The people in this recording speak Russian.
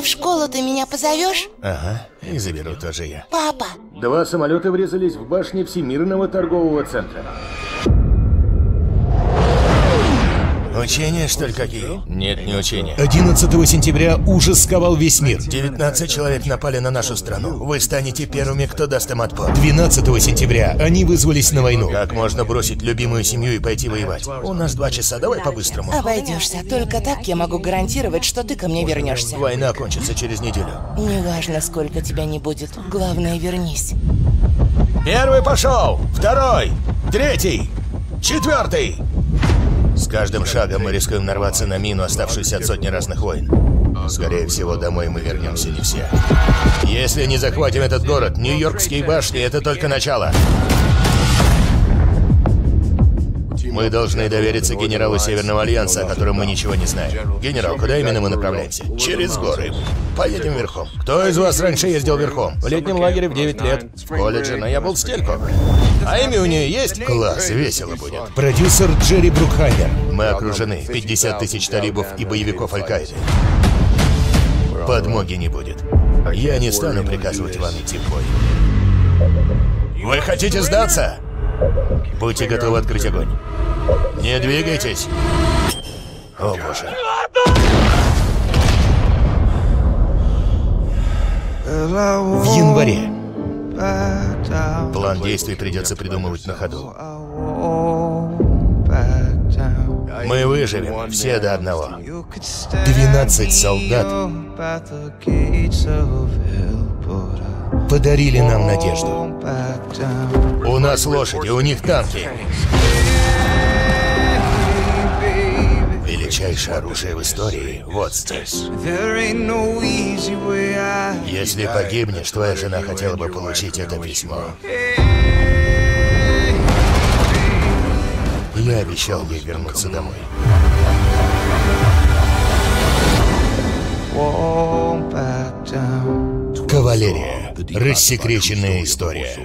А в школу ты меня позовешь? Ага, и заберу тоже я. Папа, Два самолета врезались в башни Всемирного торгового центра. Учения, что ли, какие? Нет, не учения. 11 сентября ужас сковал весь мир. 19 человек напали на нашу страну. Вы станете первыми, кто даст им отпор. 12 сентября они вызвались на войну. Как можно бросить любимую семью и пойти воевать? У нас два часа, давай по-быстрому. обойдешься. Только так я могу гарантировать, что ты ко мне вернешься. Война кончится через неделю. Неважно, сколько тебя не будет. Главное, вернись. Первый пошел! Второй! Третий! Четвертый! С каждым шагом мы рискуем нарваться на мину, оставшуюся от сотни разных войн. Скорее всего, домой мы вернемся не все. Если не захватим этот город, Нью-Йоркские башни — это только начало. Мы должны довериться генералу Северного Альянса, о котором мы ничего не знаем. Генерал, куда именно мы направляемся? Через горы. Поедем верхом. Кто из вас раньше ездил верхом? В летнем лагере в 9 лет. В колледже, но я был стельку. А имя у нее есть? Класс, весело будет. Продюсер Джерри Брукхаймер. Мы окружены. 50 тысяч талибов и боевиков Аль-Каиды. Подмоги не будет. Я не стану приказывать вам идти в бой. Вы хотите сдаться? Будьте готовы открыть огонь. Не двигайтесь. О боже. В январе. План действий придется придумывать на ходу. Мы выживем, все до одного. 12 солдат подарили нам надежду. Нас лошади, у них танки. Величайшее оружие в истории вот здесь. Если погибнешь, твоя жена хотела бы получить это письмо. Я обещал ей вернуться домой. Кавалерия. Рассекреченная история.